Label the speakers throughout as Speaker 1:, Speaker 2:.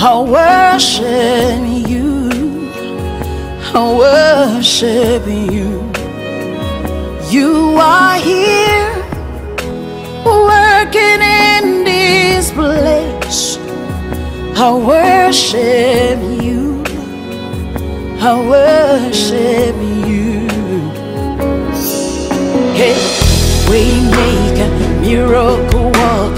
Speaker 1: I worship you. I worship you. You are here working in this place. I worship you. I worship you. Hey, we make a miracle worker,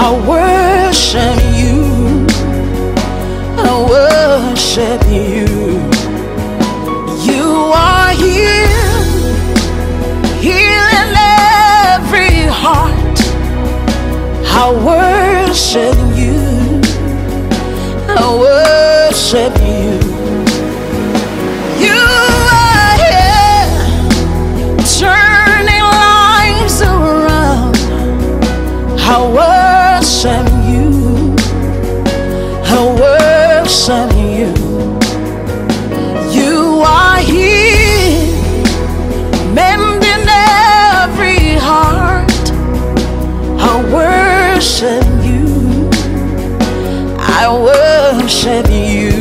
Speaker 1: I worship you. I worship you. You are here, healing every heart. I worship you. I worship you. You. Are here, mending every heart. I worship you. I worship you.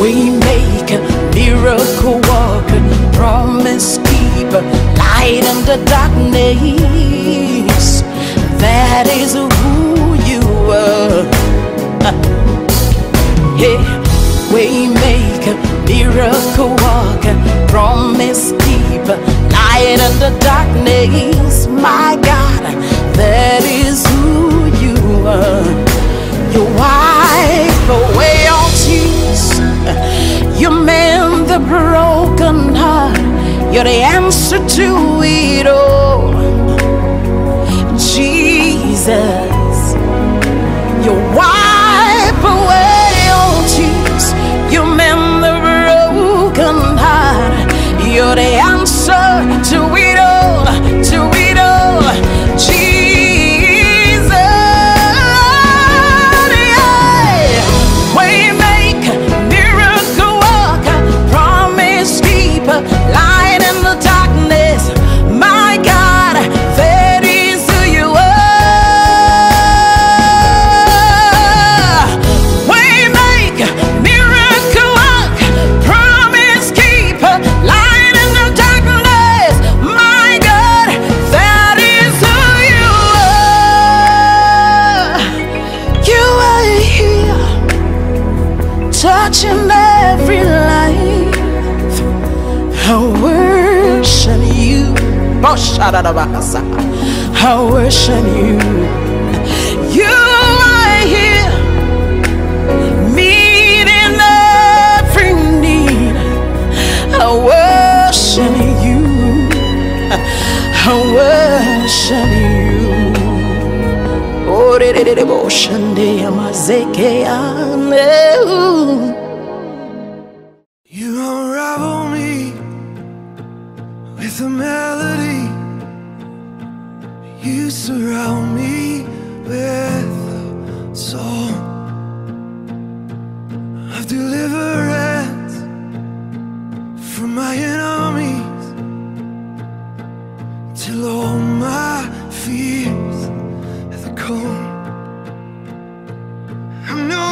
Speaker 1: Waymaker miracle promise light in the darkness. That is. Hey, Waymaker miracle worker, promise keeper, light in the darkness. My God, that is who you are. You wipe away all tears. You mend the broken heart. You're the answer to it all. Jesus, You're I worship you. You are here, meeting every need. I worship you. I worship you. Oh, de- de- de- de- bo- shande amazeke ane.
Speaker 2: You unravel me with a melody. You surround me with a song of deliverance from my enemies till all my fears have gone. I'm no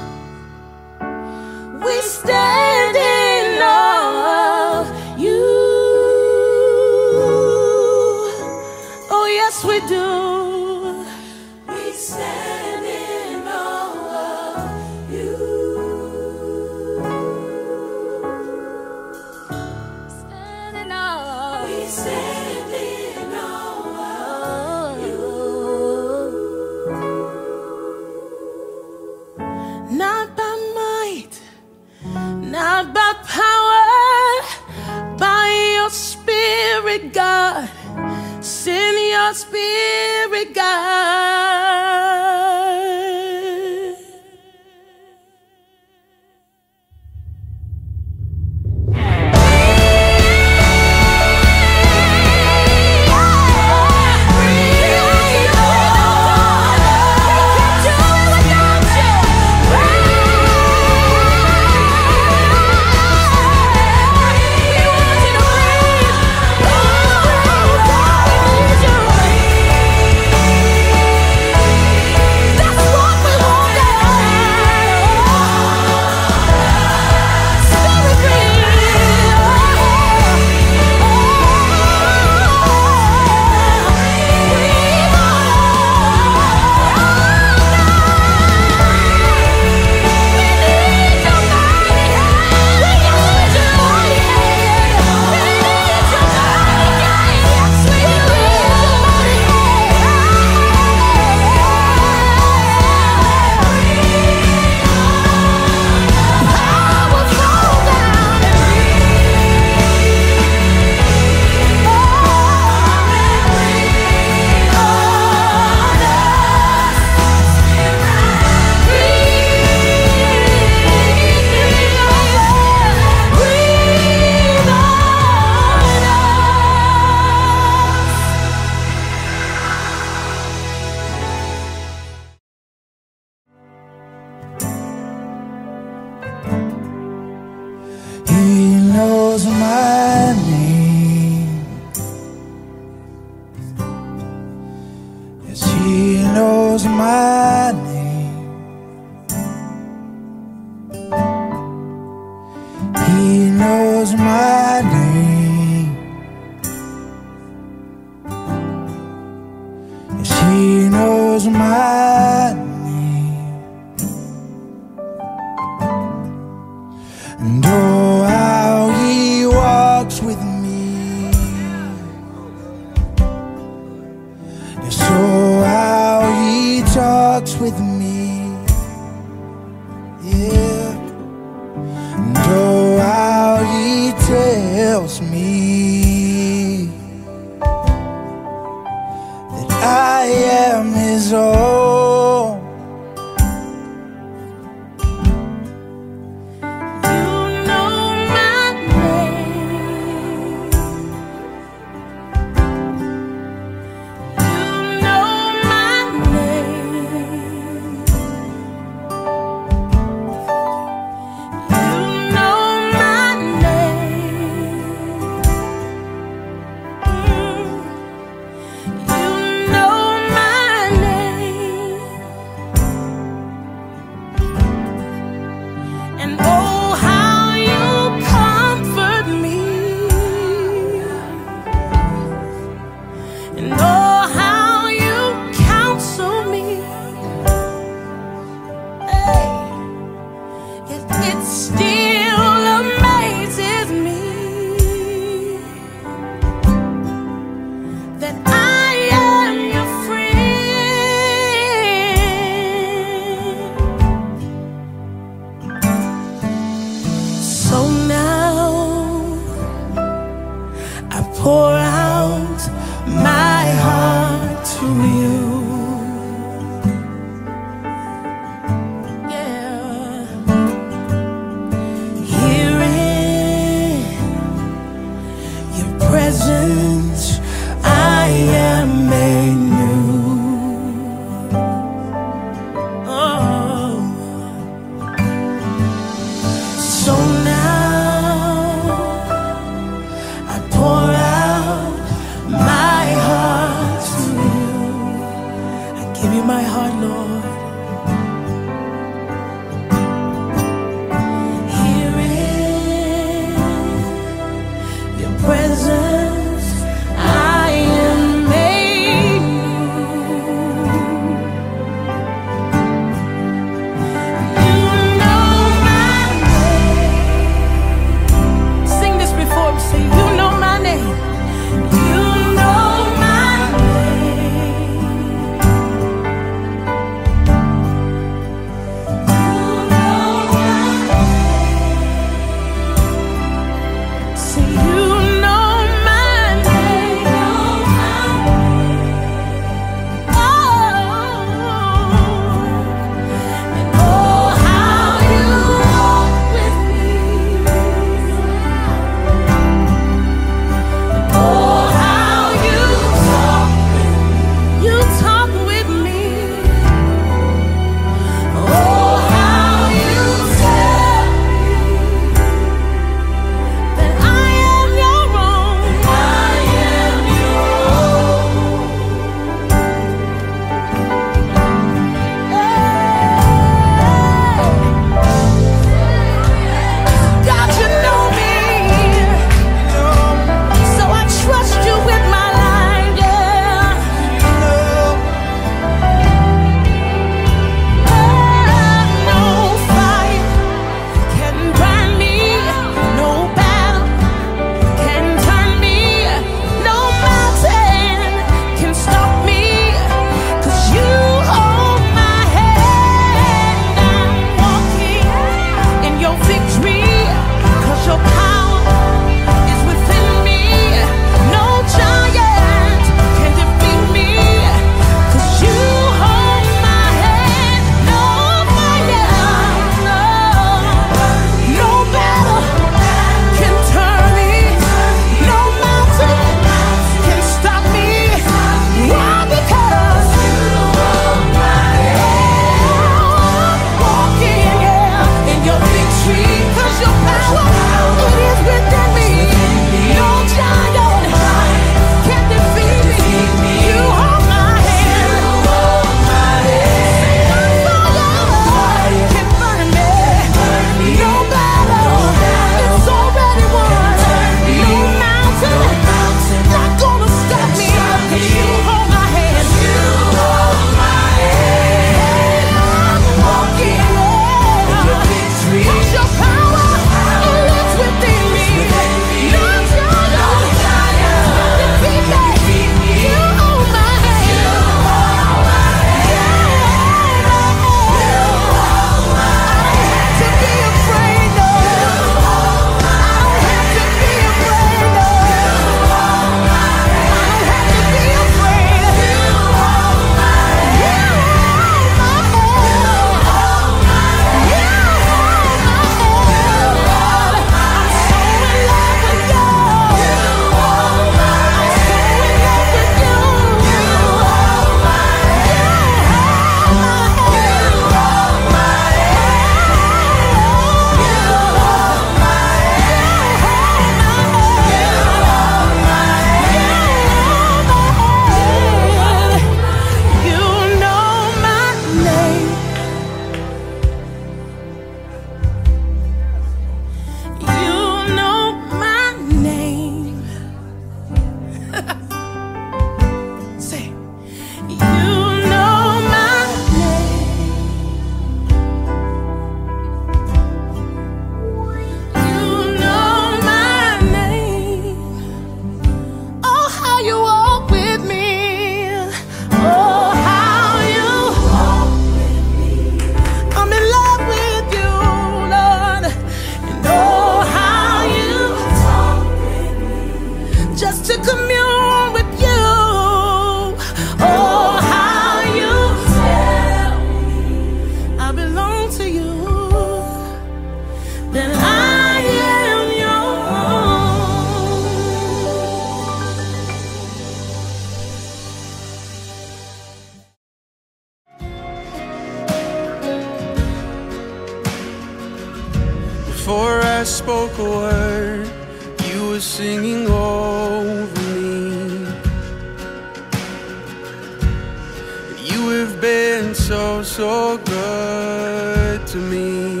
Speaker 2: to
Speaker 3: me.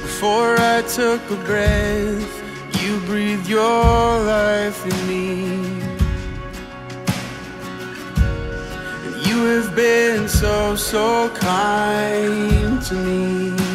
Speaker 3: Before I took a breath You breathed your life in me. And you have been so, so kind to me.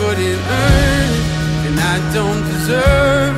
Speaker 3: couldn't earn, and I don't deserve.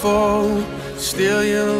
Speaker 3: fall, still you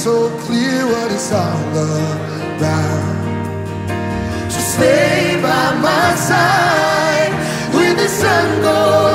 Speaker 3: so
Speaker 2: clear what it's all about. So stay by my side when the sun goes.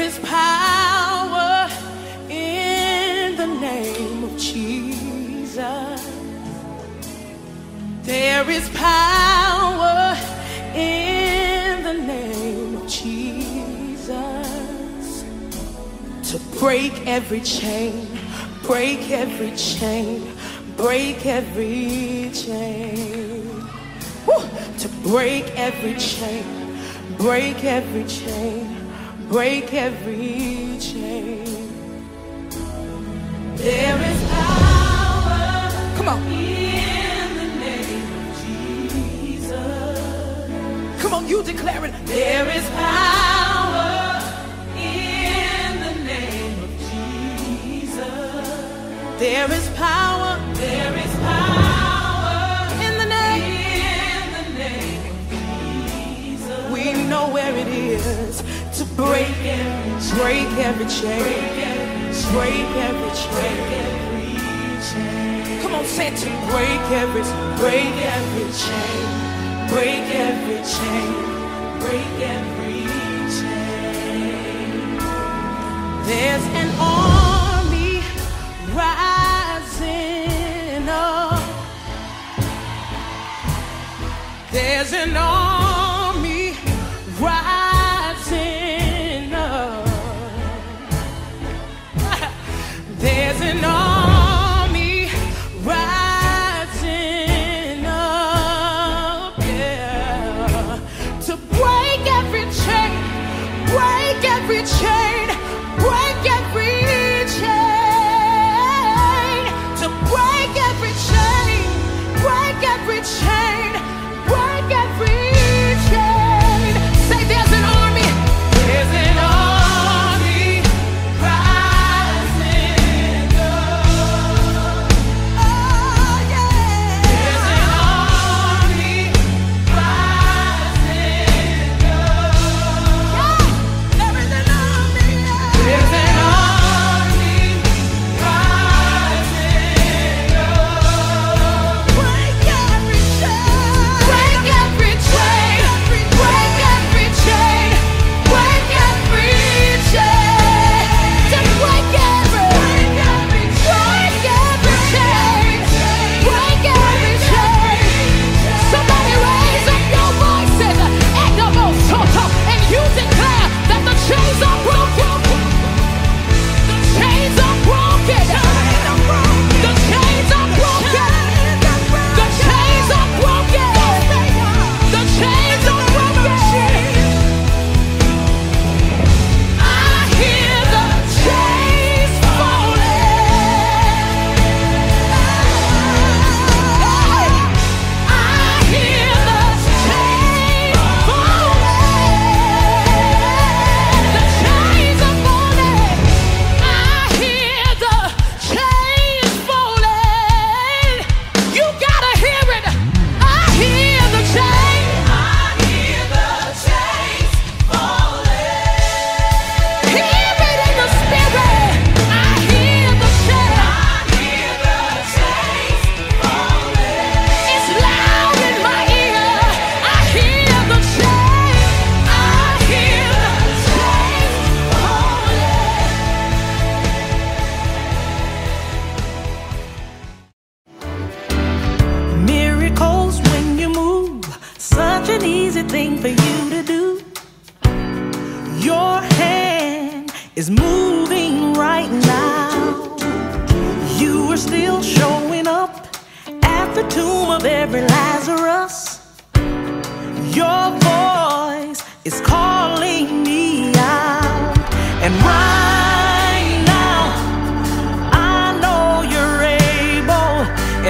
Speaker 4: Is power in the name of Jesus. There is power in the name of Jesus to break every chain, break every chain, break every chain. Woo! To break every chain, break every chain, break every chain. There is power. Come on. In the name of Jesus. Come on, you declare it. There is power in the name of Jesus. There is power. There is power in the name. In the name of Jesus. We know where it is break every chain, break every chain. Break every chain. Come on, say to break every break every chain. Break every chain. Break every chain. There's an army rising up. There's an army There's an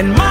Speaker 4: And my